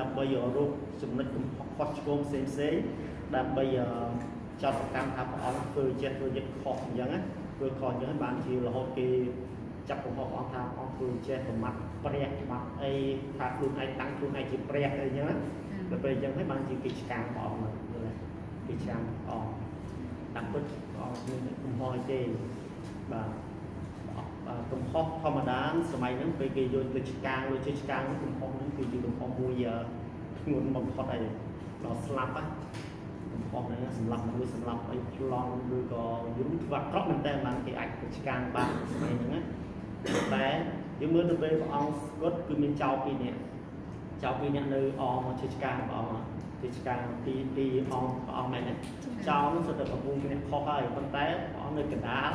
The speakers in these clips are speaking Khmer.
ដើម្បីរកចំណុចកំហុសខុសឆ្គងផ្សេងផ្សេងដើម្បីចោទប្រកាន់ថាព្រះអង្គធ្វើចិត្តធ្វើចិត្តខុសអញ្ចឹងណាធ្វើខុសអញ្ចឹងបានជារហូតគេចាប់កំហុសព្រះអង្គថាព្រះអង្គធ្វើចេះប្រមាថព្រះបាត់អីថាខ្លួនឯងតាំងខ្លួនឯងជាព្រះអីអញ្ចឹងណាដល់ពេលអញ្ចឹងហើយបានជាគេឆ្កាងព្រះអង្គហ្នឹងយល់ទេគេឆ្កាងព្រះអង្គតាមពិតព្រះអង្គមានកំហុសអីទេបាទ កំហុសធម្មតាសម័យហ្នឹងពេលគេយកទៅឆ្កាងលើជាឆ្កាងកំហុសហ្នឹងគឺជាកំហុសមួយធ្ងន់បំផុតអីដល់ស្លាប់ណាកំហុសហ្នឹងសម្រាប់មនុស្សសម្រាប់អីប្លន់ឬក៏យំធ្វើអាក្រក់មែនតើបានគេអាចទៅឆ្កាងបានសម័យហ្នឹងណាតែយើងមើលទៅពេលព្រះអង្គស្គត់គឺមានចៅពីរនាក់ចៅពីរនាក់នៅអមជាឆ្កាងព្រះអង្គជាឆ្កាងទីទីអង្គព្រះអង្គមែនទេចៅនោះសុទ្ធតែកំពុងគ្នាខុសហើយប៉ុន្តែព្រះអង្គនៅកណ្ដាល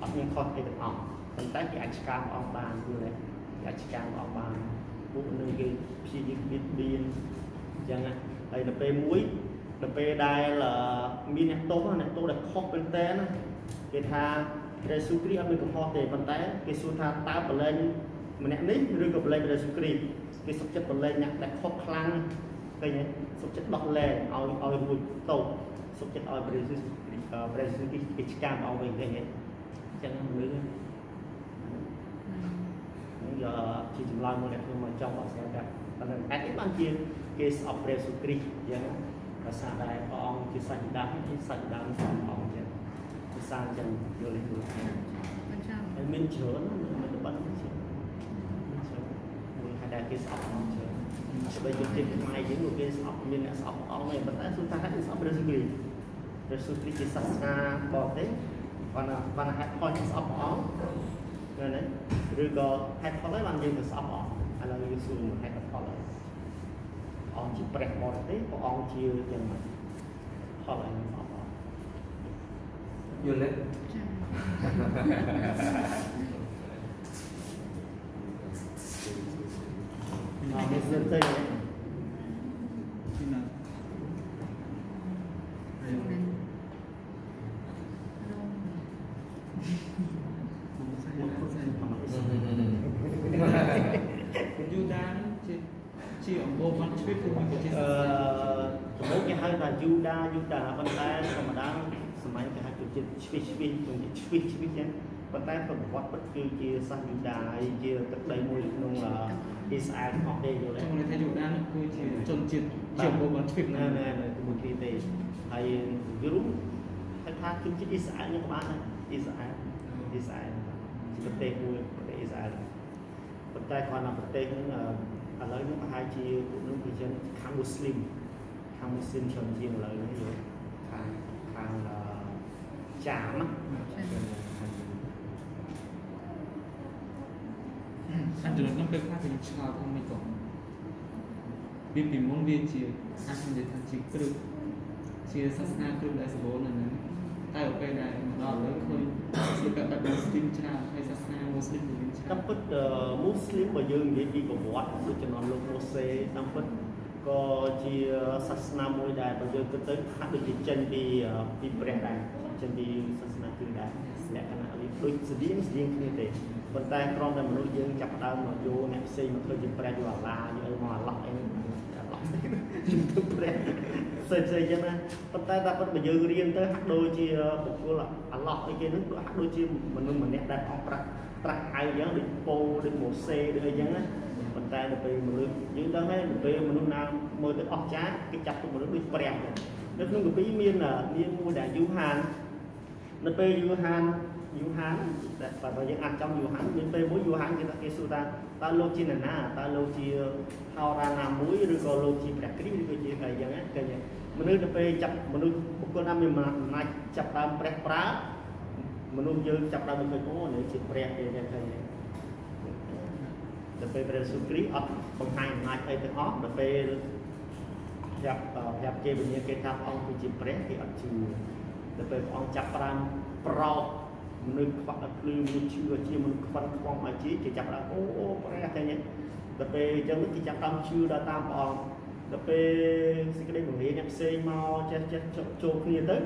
អត់មានខុសទេទាំងអស់ ប៉ុន្តែគេអាចឆ្កាងព្រះអង្គបានយល់ទេគេអាចឆ្កាងព្រះអង្គបានពួកនឹងគេព្យាយាមបៀតបៀនអញ្ចឹងណាហើយដល់ពេលមួយដល់ពេលដែលមានអ្នកទោសអ្នកទោសដែលខុសមែនតើណាគេថាព្រះស៊ូគ្រីស្ទអត់មានកំហុសទេប៉ុន្តែគេសួរថាតើបលែងម្នាក់នេះឬក៏បលែងព្រះស៊ូគ្រីស្ទគេសុខចិត្តបលែងអ្នកដែលខុសខ្លាំងឃើញទេសុខចិត្តដោះលែងឲ្យឲ្យរួចតោសុខចិត្តឲ្យព្រះស៊ូព្រះស៊ូគ្រីស្ទគេឆ្កាងឲ្យវិញឃើញទេអញ្ចឹងមនុស្សយក ជាចម្លើយមួយដែលខ្ញុំមកចង់បកស្រាយថាប៉ុន្តែអាចនេះបានជាគេស្អប់ព្រះស៊ូគ្រីស្ទអញ្ចឹងភាសាដែលព្រះអង្គជាសាច់ដាជាសាច់ដារបស់ព្រះអង្គអញ្ចឹងភាសាអញ្ចឹងយល់ទេមិនចាំហើយមានច្រើនមានតបတ်ច្រើនមួយហៅថាគេស្អប់អង្គច្រើនបើយើងជិះខ្មែរយើងក៏គេស្អប់មានអ្នកស្អប់អង្គដែរប៉ុន្តែសុទ្ធតែគេស្អប់ព្រះស៊ូគ្រីស្ទព្រះស៊ូគ្រីស្ទជាសាសនាបរទេសបានបានហេតុផលស្អប់អង្គឃើញទេ ឬក៏ហេតុផលហើយបានយើងទៅស្អប់អស់ឥឡូវយើងសួរហេតុផលហើយអង្គជាព្រះបរទេសព្រះអង្គជាយ៉ាងម៉េចផលហើយស្អប់អស់យល់ទេអត់មានសិនទៅជាអំបូរបានជ្វិតគឺមានជាអឺដំបូងគេហៅថាយូដាយូដាប៉ុន្តែធម្មតា សម័យគេហៅជាជ្វិជ្វិជាជ្វិជ្វិចឹងប៉ុន្តែប្រវត្តិពិតគឺជាសាសយូដាហើយជាទឹកដីមួយក្នុងអ៊ីស្រាអែលអស់ទេយល់ទេខ្ញុំថាយូដាគឺជាជនជាតិជាអំបូរបានជ្វិតណាណាជាមួយគ្នាទេហើយយូរូហៅថាគឺជាអ៊ីស្រាអែលនឹងបានអ៊ីស្រាអែលអ៊ីស្រាអែលជាប្រទេសមួយប្រទេសអ៊ីស្រាអែលប៉ុន្តែគ្រាន់តែប្រទេសហ្នឹងឥឡូវនេះប្រហែលជាពួកនោះគឺជាខាងមូស្លីមខាងមូស្លីមច្រើនជាងឥឡូវនេះយកខាងខាង ចាមណាអញ្ចឹងខ្ញុំពេលខ្លះខ្ញុំឆ្ងល់ថាមិនក៏វាពីមុនវាជាអាចនិយាយថាជាគ្រឹះជាសាសនាគ្រឹះដែលសម្បូរនៅហ្នឹងតែពេលដែលមកដល់ឥឡូវឃើញជាកបិតមូស្លីមច្រើនហើយសាសនាមូស្លីមមានច្រើនតាមពិតមូស្លីមបើយើងនិយាយពីប្រវត្តិដូចជំនាន់លោកម៉ូសេតាមពិតក៏ជាសាសនាមួយដែលបើយើងគិតទៅហាក់ដូចជាចេញពីពីព្រះដែរ ចេញពីសាសនាគឺដែរលក្ខណៈវាដូចស្តៀងស្តៀងគ្នាទេប៉ុន្តែគ្រាន់តែមនុស្សយើងចាប់ដើមមកយកអ្នកផ្សេងមកធ្វើជាព្រះយកអាឡាយកអីមកអាឡោះអីអាឡោះជំទប់ព្រះផ្សេងផ្សេងចឹងណាប៉ុន្តែតែប៉ុតបើយើងរៀនទៅហាក់ដូចជាបុគ្គលអាឡោះអីគេនឹងហាក់ដូចជាមនុស្សម្នាក់ដែលអង្គប្រាក់ត្រាស់ហៅចឹងដូចពោដូចម៉ូសេដូចអីចឹងណាប៉ុន្តែដល់ពេលមនុស្សយើងដឹងហើយដល់ពេលមនុស្សណាមើលទៅអស់ចាគេចាប់ទុកមនុស្សដូចព្រះចឹងនៅក្នុងកាពីមានមានមួយដែលយូហាន នៅពេលយូហានយូហានតែបើយើងអាចចំយូហានមានពេលមួយយូហានគេថាគេសួរថាតើលោកជានរណាតើលោកជាហោរាណាមួយឬក៏លោកជាព្រះគ្រីស្ទឬក៏ជាអីចឹងណាគេមនុស្សទៅពេលចាប់មនុស្សបុគ្គលណាមានអំណាចចាប់ដើមព្រះប្រើមនុស្សយើងចាប់ដើមឃើញអូនេះជាព្រះគេចឹងឃើញដល់ពេលព្រះសុគ្រីស្ទអត់បង្ហាញអំណាចអីទាំងអស់ដល់ពេលប្រាប់ប្រាប់គេវិញ្ញាណគេថាព្រះអង្គគឺជាព្រះគេអត់ជឿ ដល់ពេលព្រះអង្គចាប់ប្រាំប្រោកមនុស្សខ្វាក់ភ្លឺមនុស្សជឿជាមនុស្សខ្វាន់ខ្វងអាជីគេចាប់ដាក់អូអូព្រះតែនេះដល់ពេលអញ្ចឹងគេចាប់តាមជឿដល់តាមព្រះអង្គដល់ពេលសេចក្តីបង្រៀនអ្នកផ្សេងមកចេះចេះចូលគ្នាទៅ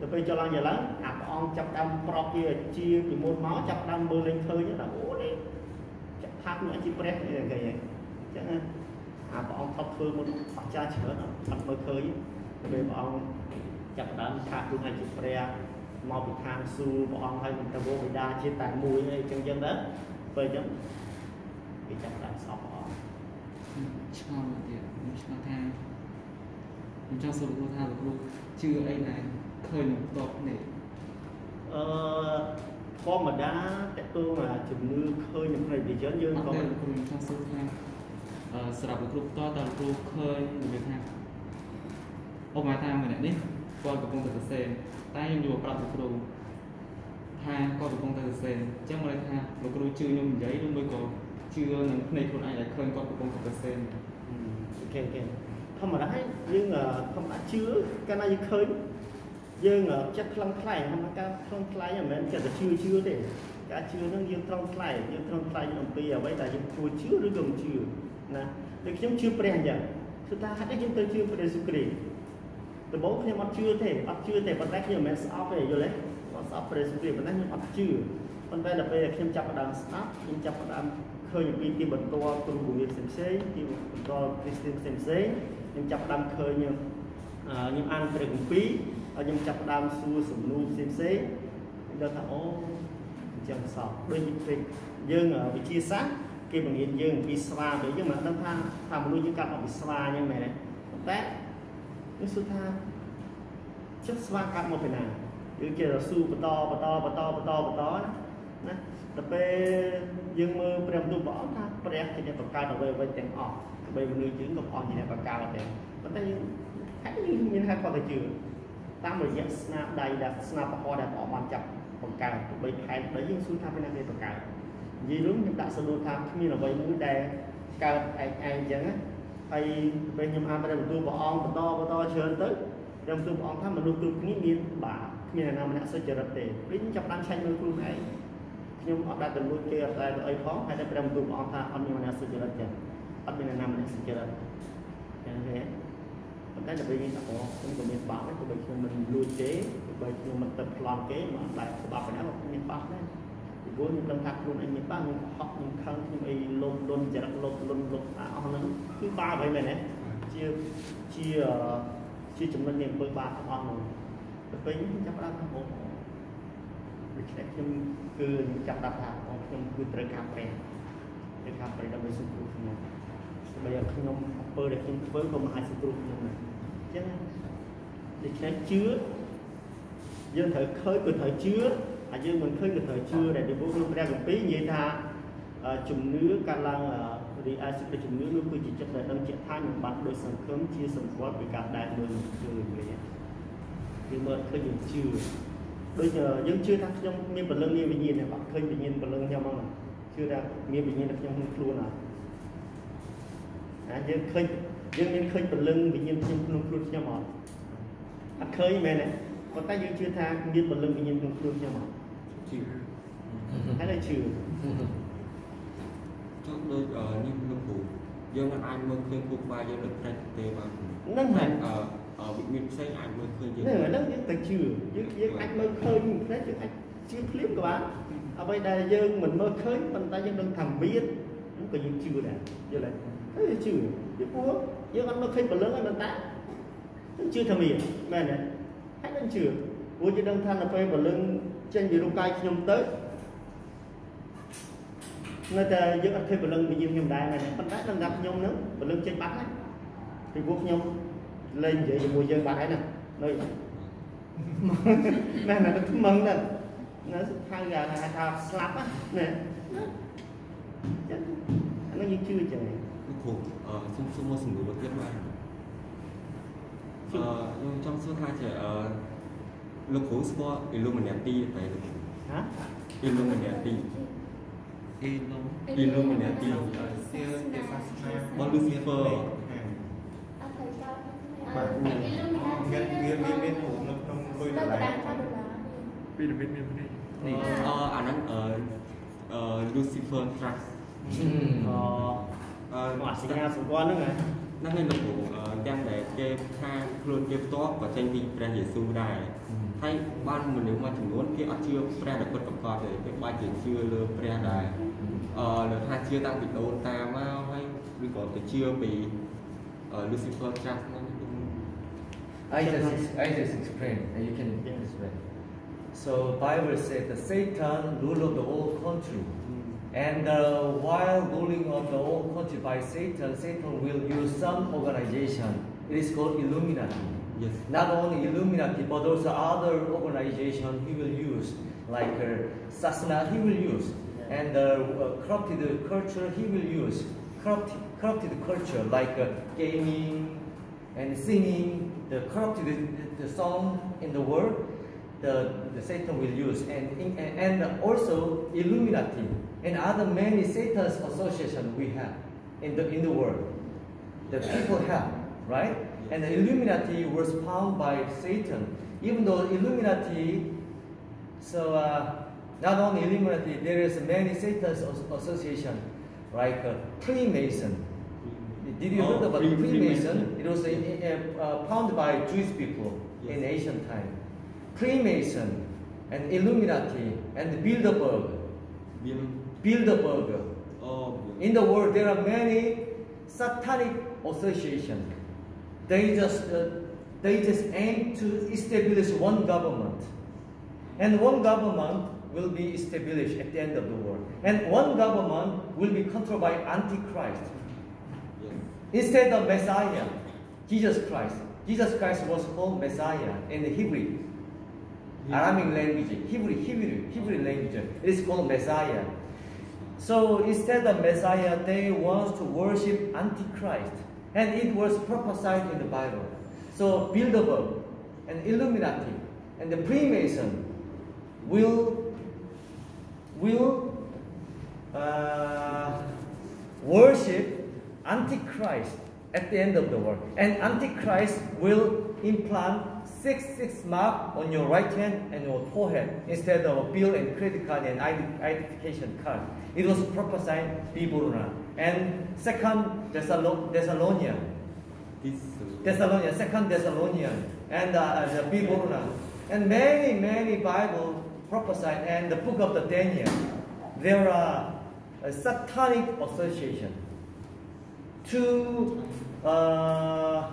ដល់ពេលចុះឡើងយ៉ាងឡើងអាព្រះអង្គចាប់តាមប្រកជាជាពីមុនមកចាប់តាមមើលលេងឃើញដល់អូនេះចាប់ថាខ្លួនជាព្រះគេហ្នឹងអញ្ចឹងអាព្រះអង្គថប់ធ្វើមុនអស្ចារ្យច្រើនអត់មើលឃើញពេលព្រះអង្គ ចាប់ផ្ដើមថាខ្លួនឯងជាព្រះមកពីខាងសួគ៌ព្រះអង្គឲ្យមិនទៅវបិតាជាតែមួយអីចឹងចឹងទៅពេលចឹងគេចាប់ផ្ដើមស្អប់ព្រះអង្គឆ្ងល់មកទៀតខ្ញុំឆ្ងល់ថាខ្ញុំចង់សួរលោកគ្រូថាលោកគ្រូជឿអីដែលឃើញនឹងផ្ទាល់ភ្នែកអឺធម្មតាតកតងអាជំនឿឃើញនឹងផ្នែកវិញ្ញាណយើងអត់ក៏ទេមិនលោកគ្រូខ្ញុំចង់សួរថាអឺសម្រាប់លោកគ្រូផ្ទាល់តើលោកគ្រូឃើញរបៀបថាអូមកថាម្នាក់នេះ គាត់កំពុងតែសរសេរតែខ្ញុំយកប្រាប់លោកគ្រូថាគាត់កំពុងតែសរសេរអញ្ចឹងមកថាលោកគ្រូជឿខ្ញុំនិយាយឬមួយក៏ជឿនឹងភ្នែកខ្លួនឯងដែលឃើញគាត់កំពុងតែសរសេរអូខេអូខេធម្មតាយើងអឺធម្មតាជឿកាលណាយើងឃើញយើងអឺចិត្តខ្លឹងខ្លែងធម្មតាខ្លឹងខ្លែងមិនមែនចិត្តតែជឿជឿទេការជឿហ្នឹងយើងត្រង់ខ្លែងយើងត្រង់ខ្លែងអំពីអ្វីដែលយើងគួរជឿឬក៏មិនជឿណាដូចខ្ញុំជឿព្រះអញ្ចឹងគឺថាហេតុអីយើងទៅជឿព្រះយេស៊ូវគ្រីស្ទ ដំបូងខ្ញុំអត់ជឿទេអត់ជឿទេប៉ុន្តែខ្ញុំមិនមែនស្អប់ទេយល់ទេអត់ស្អប់ព្រះយេស៊ូវគ្រីស្ទប៉ុន្តែខ្ញុំអត់ជឿប៉ុន្តែដល់ពេលដែលខ្ញុំចាប់ផ្ដើមស្ដាប់ខ្ញុំចាប់ផ្ដើមឃើញអំពីទីបន្ទាល់គ្រូពលាផ្សេងផ្សេងៗទីបន្ទាល់គ្រីស្ទានផ្សេងផ្សេងៗខ្ញុំចាប់ផ្ដើមឃើញខ្ញុំអឺខ្ញុំអានព្រះគម្ពីរហើយខ្ញុំចាប់ផ្ដើមសួរសំណួរផ្សេងផ្សេងៗខ្ញុំដឹងថាអូអញ្ចឹងសោះដូចពេកយើងអឺវិទ្យាសាស្ត្រគេបង្រៀនយើងអំពីស្វាពេលយើងមិនដឹងថាថាមនុស្សយើងកាត់មកពីស្វាអញ្ចឹងមែនទេប៉ុន្តែ ខ្ញុំសួរថាចិត្តស្វាកាត់មកពីណាយើងចេះតែស៊ូបន្តបន្តបន្តបន្តបន្តណាណាដល់ពេលយើងមើលព្រះបន្ទូលព្រះអង្គថាព្រះជាអ្នកបង្កើតអ្វីអ្វីទាំងអស់បីមនុស្សយើងក៏ព្រះអង្គជាអ្នកបង្កើតដែរប៉ុន្តែយើងហេតុយើងមានហេតុគាត់ទៅជឿតាមរយៈស្នាដៃដែលស្នាប្រហោះដែលព្រះអង្គបានចាប់បង្កើតបីខែដីយើងសួរថាពីណាគេបង្កើតនិយាយរួមខ្ញុំដាក់សំណួរថាគ្មានអ្វីមួយដែលកើតឯងឯងអញ្ចឹងណា ហើយពេលខ្ញុំអានព្រះបន្ទូលព្រះអង្គបន្តបន្តច្រើនទៅព្រះបន្ទូលព្រះអង្គថាមនុស្សគ្រប់គ្នាមានបាបគ្មានអ្នកណាម្នាក់សុចរិតទេពេលខ្ញុំចាប់បានឆែកមើលខ្លួនឯងខ្ញុំអត់ដែលទៅលួចគេអត់ដែលទៅអីផងហើយតែព្រះបន្ទូលព្រះអង្គថាអត់មានអ្នកណាសុចរិតទេអត់មានអ្នកណាម្នាក់សុចរិតចឹងទេប៉ុន្តែដល់ពេលយើងថាអូខ្ញុំក៏មានបាបដែរក៏បីខ្ញុំមិនលួចទេក៏បីខ្ញុំមិនទឹកប្លន់គេមិនដែលស្បាប់ប៉ុណ្ណាក៏មានបាបដែរ ពីព្រោះខ្ញុំដឹងថាខ្លួនឯងមានបាបខ្ញុំហក់ខ្ញុំខឹងខ្ញុំអីលំលន់ចរិតលប់លន់លប់អាអស់ហ្នឹងគឺបាបហើយមែនទេជាជាជាចំណុចនៃអំពើបាបទាំងអស់ហ្នឹងដល់ពេលខ្ញុំចាប់ផ្ដើមថាអូដូច្នេះខ្ញុំគឺចាប់ដាក់ថាបងខ្ញុំគឺត្រូវការព្រះត្រូវការព្រះដើម្បីសង្គ្រោះខ្ញុំដើម្បីឲ្យខ្ញុំអំពើដែលខ្ញុំធ្វើក៏មិនអាចសង្គ្រោះខ្ញុំដែរអញ្ចឹងដូច្នេះជឿយើងត្រូវឃើញក៏ត្រូវជឿ ហើយយើងមិនឃើញក៏ត្រូវជឿដែលពីព្រោះក្នុងព្រះគម្ពីរនិយាយថាអឺជំនឿកាលឡើងអឺរីឯសេចក្តីជំនឿនោះគឺជាចិត្តដែលដឹងជាក់ថាខ្ញុំបានដោយសង្ឃឹមជាសម្គាល់ពីការដែលមើលឃើញវិញគឺមើលឃើញយើងជឿដូចយើងជឿថាខ្ញុំមានពលឹងមានវិញ្ញាណបាទឃើញវិញ្ញាណពលឹងខ្ញុំហ្នឹងជឿថាមានវិញ្ញាណនៅក្នុងខ្លួនហើយអាយើងឃើញយើងមានឃើញពលឹងវិញ្ញាណខ្ញុំក្នុងខ្លួនខ្ញុំអត់អត់ឃើញមែនទេប៉ុន្តែយើងជឿថាមានពលឹងវិញ្ញាណក្នុងខ្លួនខ្ញុំអត់ ជឿហើយតែជឿចុះដូចអឺនេះលោកគ្រូយើងមិនអាចមើលឃើញពុកបាយយើងនៅផ្នែកទេបាទហ្នឹងហើយអឺអឺវិញ្ញាណផ្សេងអាចមើលឃើញយើងហ្នឹងហើយហ្នឹងយើងតែជឿយើងយើងអាចមើលឃើញផ្នែកយើងអាចជឿភ្លាមក៏បានអ្វីដែលយើងមិនមើលឃើញប៉ុន្តែយើងដឹងថាមានហ្នឹងក៏យើងជឿដែរយល់ទេហើយជឿពីព្រោះយើងអត់មើលឃើញពលឹងហើយមិនតាយើងជឿថាមានមែនទេហើយនឹងជឿព្រោះយើងដឹងថានៅពេលពលឹង ចេញពីរូបកាយខ្ញុំទៅនៅតែយើងអត់ឃើញពលឹងវិញ្ញាណខ្ញុំដែរមែនទេប៉ុន្តែដឹងថាខ្ញុំហ្នឹងពលឹងចេញបាត់ហើយពីព្រោះខ្ញុំលេងនិយាយជាមួយយើងបាត់ហើយណានៅមែនណាថ្មឹងណាស់ណាហៅថាថាស្លាប់ណាចឹងអានោះយើងជឿចឹងលោកគ្រូអឺសុំសុំមកសំណួរទៀតបាទអឺខ្ញុំចង់សួរថាចេះអឺ លោកគ្រូស្គាល់ Illuminati តែលោកគ្រូហ៎ Illuminati អេឡុង Illuminati សៀជាសាសនាបន Lucifer បាទមានមានមានមានមានរូបនៅក្នុងលុយដុល្លារពីរវិតមានភ្នែកអឺអាហ្នឹងអឺអឺ Lucifer Trust អអឺមកសញ្ញាសម្គាល់ហ្នឹងហ៎ហ្នឹងហើយលោកគ្រូអឺទាំងដែលគេថាខ្លួនគេផ្ទាល់ក៏ចេញពីព្រះយេស៊ូវដែរ ហើយបានមនុស្សមួយចំនួនគេអត់ជឿព្រះដែលពិតប្រាកដទេគេបាច់ជាជឿលើព្រះដែរអឺលើថាជឿតាំងពីដូនតាមកហើយឬក៏ទៅជឿពី Lucifer ត្រាស់ហ្នឹង I just I just explain and you can explain. So Bible said that Satan ruled the whole country. And uh, while ruling of the whole country by Satan, Satan will use some organization. It is called Illuminati. Yes. Not only Illuminati, but also other organization he will use, like uh, Sasana he will use, and uh, uh, corrupted culture he will use, corrupted, corrupted culture like uh, gaming and singing, the corrupted the, the song in the world, the, the Satan will use, and, and and also Illuminati and other many Satan's association we have in the in the world. That people have, right? And the Illuminati was found by Satan. Even though Illuminati, so uh, not only Illuminati, there is many Satan's association, like uh, Freemason. Did you oh, heard about Freemason? Freemason? It was uh, uh, founded by Jewish people yes. in ancient time. Freemason and Illuminati and Bilderberg. Bilderberg. Oh, Bilderberg. In the world, there are many satanic associations. They just uh, they just aim to establish one government, and one government will be established at the end of the world, and one government will be controlled by Antichrist Yes. instead of Messiah, Jesus Christ. Jesus Christ was called Messiah in the Hebrew, Aramaic language, Hebrew, Hebrew, Hebrew language. It is called Messiah. So instead of Messiah, they want to worship Antichrist. And it was prophesied in the Bible. So Bilderberg and Illuminati and the Freemason will will uh, worship Antichrist at the end of the world. And Antichrist will implant six six mark on your right hand and your forehead instead of a bill and credit card and identification card. It was prophesied Biburna. And second Thessalon- Thessalonian, Thessalonian, second Thessalonian, and uh, the Biburna. And many, many Bible prophesied and the book of the Daniel. There are a satanic association to uh,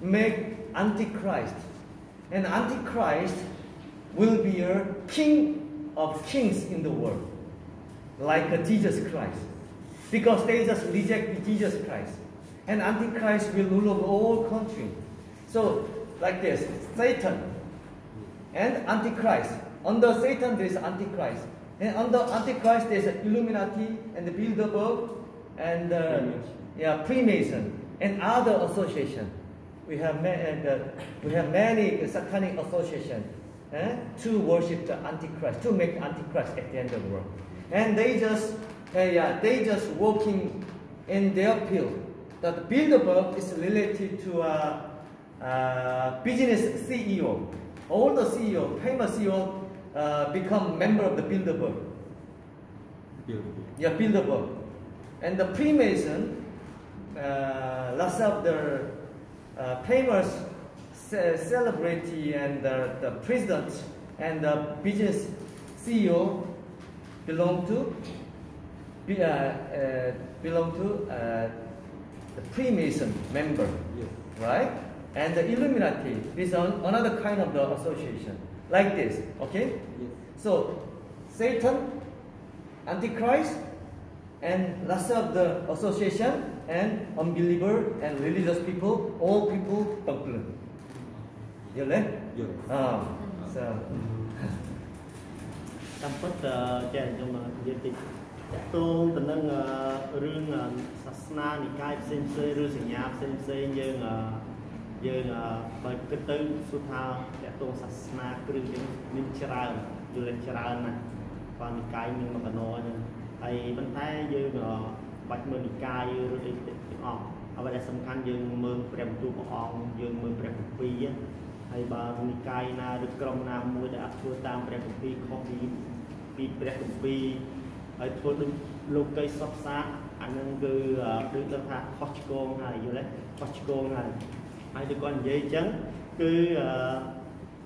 make Antichrist. And Antichrist will be a king of kings in the world, like a Jesus Christ. Because they just reject Jesus Christ. And Antichrist will rule over all country. So, like this, Satan and Antichrist. Under Satan there is Antichrist. And under Antichrist there is Illuminati and the Bilderberg and uh, Freemason. yeah, Freemason and other association. We have ma- and, uh, we have many satanic association eh, to worship the Antichrist, to make Antichrist at the end of the world. And they just uh, yeah, they just working in their field. That Bilderberg is related to uh, uh, business CEO. All the CEO, famous CEO, uh, become member of the Bilderberg. Yeah, Bilderberg. And the Freemason, uh, lots of the uh, famous ce- celebrity and the, the president and the business CEO belong to be, uh, uh, belong to uh, the Freemason member, Yes. right? And the Illuminati is an, another kind of the association, like this, okay? Yes. So, Satan, Antichrist, and lots of the association, and unbeliever and religious people, all people conclude. You know? Yes. Ah, so, តាមពិតអឺចេះខ្ញុំនិយាយតិចតកតងទៅនឹងអឺរឿងអឺសាសនានិកាយផ្សេងផ្សេងឬសញ្ញាផ្សេងផ្សេងយើងអឺយើងអឺបើគិតទៅសួរថាតកតងសាសនាគ្រឿងយើងមានច្រើនយល់ច្រើនណាស់បាទនិកាយមានមកកណោហ្នឹងហើយប៉ុន្តែយើងអឺបាច់មើលនិកាយឬអីទាំងអស់អ្វីដែលសំខាន់យើងមើលព្រះបន្ទូលព្រះអង្គយើងមើលព្រះគម្ពីរណាហើយបើនិកាយណាឬក្រុមណាមួយដែលអត់ធ្វើតាមព្រះគម្ពីរខុសពី ពីព្រះគម្ពីរហើយធ្វើដូចលោកីសុខសាស្ត្រអានឹងគឺអឺដូចគាត់ថាខុសឆ្គងហើយយល់ទេខុសឆ្គងហើយហើយដូចគាត់និយាយអញ្ចឹងគឺអឺ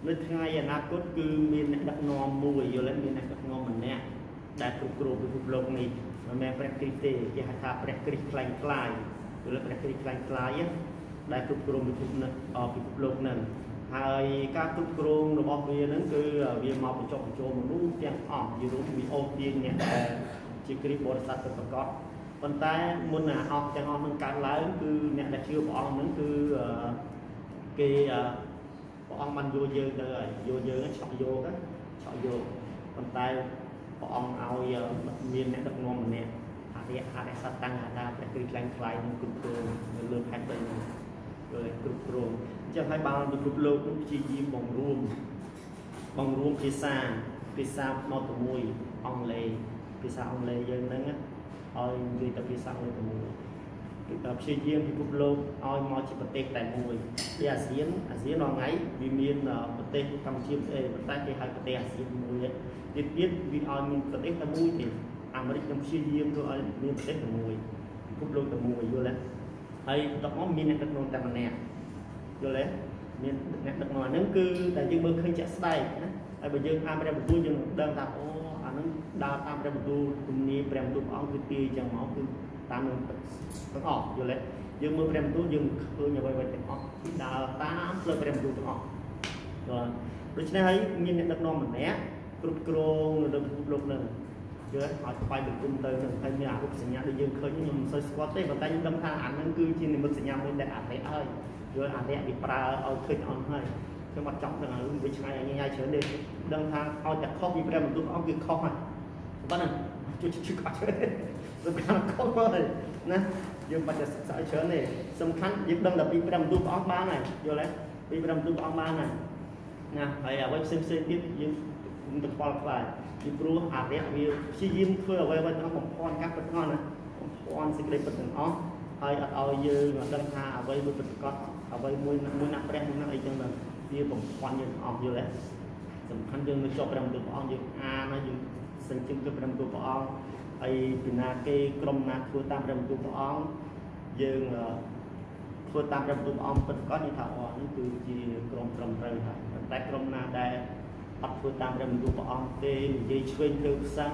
នៅថ្ងៃអនាគតគឺមានអ្នកដឹកនាំមួយយល់ទេមានអ្នកដឹកនាំម្នាក់ដែលគ្រប់គ្រងពិភពលោកនេះមិនមែនព្រះគ្រីស្ទទេគេហៅថាព្រះគ្រីស្ទខ្លាំងខ្លាយគឺលើព្រះគ្រីស្ទខ្លាំងខ្លាយដែលគ្រប់គ្រងពិភពនេះពិភពលោកហ្នឹង ហើយការគ្រប់គ្រងរបស់វាហ្នឹងគឺវាមកបញ្ចុះបញ្ចូលមនុស្សទាំងអស់យល់វាអូសទាញអ្នកដែលជាគ្រីស្ទបរិស័ទទៅប្រកបប៉ុន្តែមុនអាអស់ទាំងអស់នឹងកើតឡើងគឺអ្នកដែលជឿព្រះអង្គហ្នឹងគឺគេព្រះអង្គបានយកយើងទៅហើយយកយើងឆក់យកឆក់យកប៉ុន្តែព្រះអង្គឲ្យមានអ្នកដឹកនាំម្នាក់អរិយអរិយសត្វតាំងថាព្រះគ្រីស្ទខ្លាំងខ្លាយនឹងគ្រប់គ្រងនៅលើផែនដីនេះដោយគ្រប់គ្រងអញ្ចឹងហើយបានពិភពលោកនឹងព្យាយាមបង្រួមបង្រួមភាសាភាសាមកទៅមួយអង់គ្លេសភាសាអង់គ្លេសយើងហ្នឹងឲ្យនិយាយតែភាសាអង់គ្លេសទៅមួយគឺថាព្យាយាមពិភពលោកឲ្យមកជាប្រទេសតែមួយពីអាស៊ានអាស៊ានរាល់ថ្ងៃវាមានប្រទេសកម្ពុជាអីប៉ុន្តែគេហៅប្រទេសអាស៊ានមួយទៀតទៀតវាឲ្យមានប្រទេសតែមួយទេអាមេរិកនឹងព្យាយាមធ្វើឲ្យមានប្រទេសតែមួយពិភពលោកតែមួយយល់ទេហើយបន្ទាប់មកមានអ្នកដឹកនាំតែម្នាក់ យល់ទេមានអ្នកដឹកនាំហ្នឹងគឺតែយើងមើលឃើញជាក់ស្ដែងណាហើយបើយើងអានព្រះបន្ទូលយើងដឹងថាអូអាហ្នឹងដើរតាមព្រះបន្ទូលទំនាយព្រះបន្ទូលព្រះអង្គគឺទាយចឹងមកគឺតាមនឹងទាំងអស់យល់ទេយើងមើលព្រះបន្ទូលយើងឃើញអ្វីៗទាំងអស់គឺដើរតាមផ្លូវព្រះបន្ទូលទាំងអស់យល់ដូច្នេះហើយមានអ្នកដឹកនាំម្នាក់គ្រប់គ្រងនៅលើពិភពលោកនឹង យល់ឲ្យខ្វាយបង្គំទៅនឹងហើយមានអរូបសញ្ញាដូចយើងឃើញខ្ញុំមិនសូវស្គាល់ទេប៉ុន្តែខ្ញុំដឹងថាអានឹងគឺជានិមិត្តសញ្ញាមួយដែលអរិយហើយយល់អរិយវាប្រើឲ្យឃើញអស់ហើយខ្ញុំអត់ចង់ដឹងរឿងវាឆ្ងាយញ៉ាយច្រើនទេដឹងថាឲ្យតែខុសពីព្រះបន្ទូលអង្គគឺខុសហើយប៉ុណ្ណឹងជួយជួយអត់ទេសំខាន់ខុសហើយណាយើងបាច់តែសិក្សាច្រើនទេសំខាន់យើងដឹងតែពីព្រះបន្ទូលព្រះអង្គបានហើយយល់ទេពីព្រះបន្ទូលព្រះអង្គបានហើយណាហើយអ្វីផ្សេងផ្សេងទៀតយើងមិនទៅខ្វល់ខ្លាច ពីព្រោះអរិយវាព្យាយាមធ្វើអ្វីអ្វីទាំងបំផន់កាប់ពិតងន់ណាបំផន់សេចក្តីពិតទាំងអស់ហើយអត់ឲ្យយើងដឹងថាអ្វីមួយពិតប្រកបអ្វីមួយមួយណាព្រះមួយណាអីចឹងទៅវាបំផន់យើងអស់យល់ទេសំខាន់យើងនៅជាប់ព្រះបន្ទូលព្រះអង្គយើងអានហើយយើងសញ្ជឹមទៅព្រះបន្ទូលព្រះអង្គហើយពីណាគេក្រុមណាធ្វើតាមព្រះបន្ទូលព្រះអង្គយើងធ្វើតាមព្រះបន្ទូលព្រះអង្គពិតប្រាកដនេះថាអូនេះគឺជាក្រុមត្រឹមត្រូវហើយតែក្រុមណាដែល អត់ធ្វើតាមព្រះបន្ទូលព្រះអង្គទេនិយាយឆ្វេងទៅផ្សឹង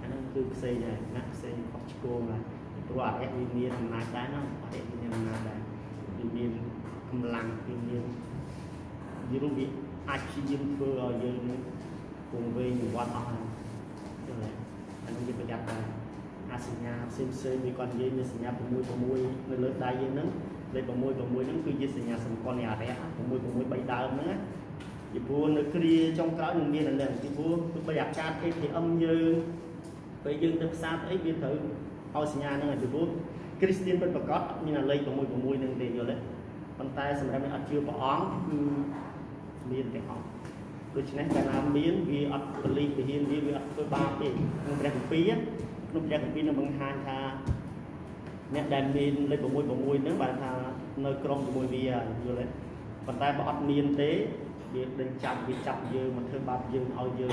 អាហ្នឹងគឺផ្សេងហើយណាផ្សេងខុសឆ្គងហើយព្រោះអរិយវិញ្ញាណអំណាចដែរណាអរិយវិញ្ញាណអំណាចដែរវាមានកម្លាំងវាមានយល់វាអាចព្យាយាមធ្វើឲ្យយើងគង់វែងវត្តអស់ហើយចឹងហើយអានោះយើងប្រយ័ត្នដែរអាសញ្ញាផ្សេងផ្សេងវាគាត់និយាយមានសញ្ញា6 6នៅលើដៃយើងហ្នឹងលេខ6 6ហ្នឹងគឺជាសញ្ញាសម្គាល់នៃអរិយ6 6 3ដើមហ្នឹងណា ពីព្រោះនៅគ្រាចុងក្រោយនឹងមានអានឹងពីព្រោះទោះបីអាកាស ATM យើងពេលយើងទៅផ្សារអីវាត្រូវឲ្យសញ្ញាហ្នឹងពីព្រោះគ្រីស្ទៀនពិតប្រាកដមានអាលេខ6 6ហ្នឹងទេយល់ទេប៉ុន្តែសម្រាប់អ្នកអត់ជឿព្រះអង្គគឺមានទាំងអស់ដូច្នេះកាលណាមានវាអត់បលិវិហានវាវាអត់ធ្វើបាបទេក្នុងព្រះគម្ពីរក្នុងព្រះគម្ពីរនឹងបង្ហាញថាអ្នកដែលមានលេខ6 6ហ្នឹងបានថានៅក្រុមជាមួយវាយល់ទេប៉ុន្តែបើអត់មានទេ វាដេញចាប់វាចាប់យើងមកធ្វើបាបយើងឲ្យយើង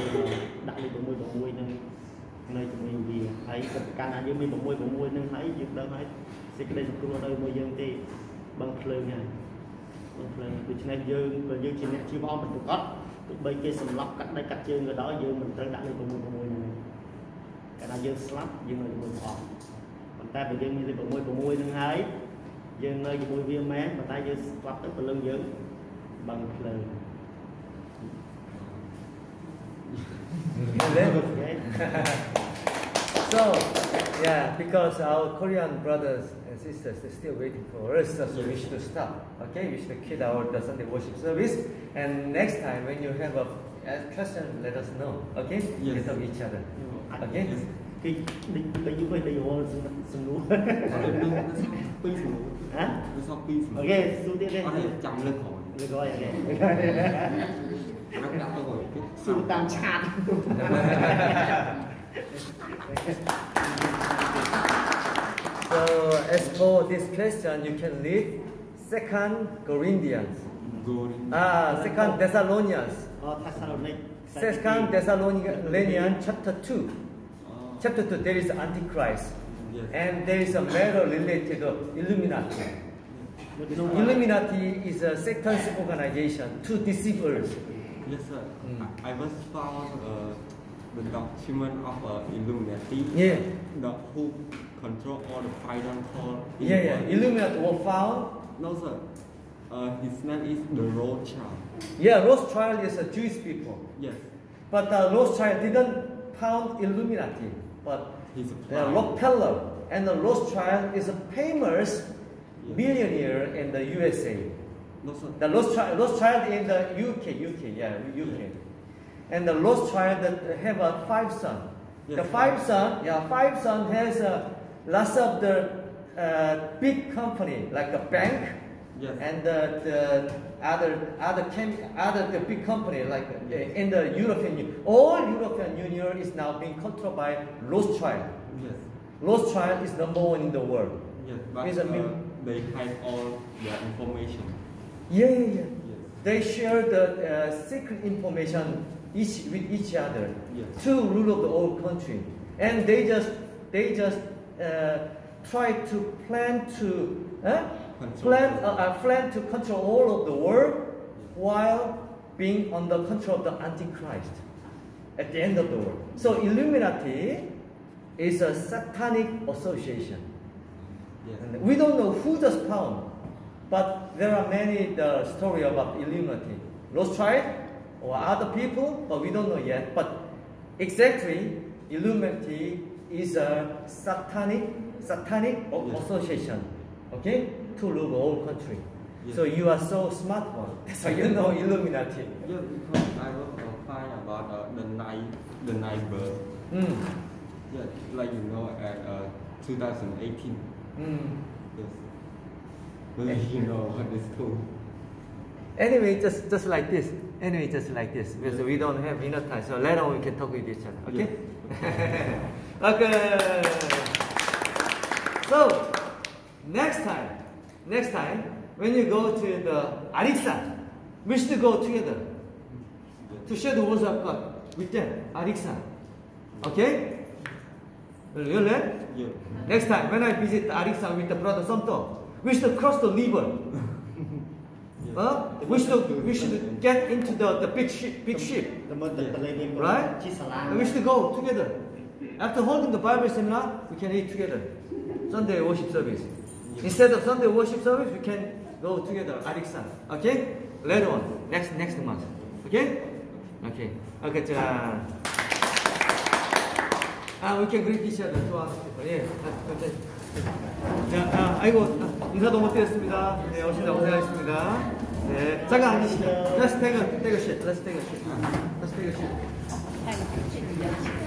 ដាក់លេខ6 6នឹងនៅជាមួយវាហើយក៏កាន់ថាយើងមាន6 6នឹងហើយយើងដឹងហើយសេចក្តីសង្គ្រោះនៅមួយយើងទេបឹងភ្លើងហើយបឹងភ្លើងដូច្នេះយើងបើយើងជាអ្នកជីវអមប្រកបទោះបីគេសម្លាប់កាត់ដៃកាត់ជើងក៏ដោយយើងមិនត្រូវដាក់លេខ6 6ហ្នឹងកាលណាយើងស្លាប់យើងនៅជាមួយព្រះអង្គប៉ុន្តែបើយើងមានលេខ6 6ហ្នឹងហើយយើងនៅជាមួយវាមែនប៉ុន្តែយើងស្លាប់ទៅព្រលឹងយើងបឹងភ្លើង You never So, yeah, because our Korean brothers and sisters are still waiting for us, so we should stop. Okay, we should quit our the Sunday worship service. And next time when you have a question, let us know. Okay, yes. get of each other. Okay. Yes. cái định cái như vậy ok ok So as for this question, you can read Second Corinthians. Ah, Second Thessalonians. Second Thessalonians chapter two. Ah. Chapter two, there is Antichrist, and there is a matter related to Illuminati. Illuminati is a Satan's organization to deceive us. Yes, sir. Mm. I was found uh, the document of uh, Illuminati Yeah. the who control all the financial. Yeah, yeah. Illuminati were found. No, sir. Uh, his name is the Rothschild. Yeah, Rothschild is a Jewish people. Yes, But uh, Rothschild didn't found Illuminati. But he's a uh. Rockefeller and the Rothschild is a famous Yeah. billionaire in the USA. No, sir. The Rothschild, Rothschild in the UK, UK, yeah, UK. And the Rothschild that have a five son. Yes, the five son, yeah, five son has uh, lots of the uh, big company like a bank Yes. and the, the other other chem, other the big company like uh, in the European Union. All European Union is now being controlled by Rothschild. Yes. Rothschild is number one in the world. Yes. But a uh, they hide all their information. Yeah, yeah, yeah. Yes. They share the uh, secret information each with each other Yes. to rule of the whole country, and they just they just uh, try to plan to uh, plan uh, uh, plan to control all of the world while being under control of the Antichrist at the end of the world. So Illuminati is a satanic association. Yes. And we don't know who just found, but there are many the story about Illuminati, Rothschild or other people, but we don't know yet. But exactly, Illuminati is a satanic satanic Yes. association, okay, to rule the whole country. Yes. So you are so smart one, so you know Illuminati. Yeah, because I was uh, find about uh, the night, the night birth. Mm. Yeah, like you know, at uh, 2018. Mm. Yes. You know what is true. Anyway, just just like this. Anyway, just like this because Yeah. we don't have enough time. So later on we can talk with each other. Okay. okay. So next time, next time when you go to the Ariksan, we should go together to share the words of God with them. Ariksan. Okay. You learn? Yeah. Next time when I visit Ariksan with the brother Somto, we should cross the river. Huh? We should, we should get into the, the big ship, big ship. Right? And we should go together. After holding the Bible seminar, we can eat together. Sunday worship service. Instead of Sunday worship service, we can go together, Ariksan. Okay? Later on, next next month. Okay? Okay. Okay, 자. 아, ah, we can greet each other to ah, Okay. Yeah. 자, I go. 인사도 못 드렸습니다. 네, 오신다 고생하셨습니다. 네, 잠깐 앉으시죠. Let's take a shit. Let's take a shit. Thank you.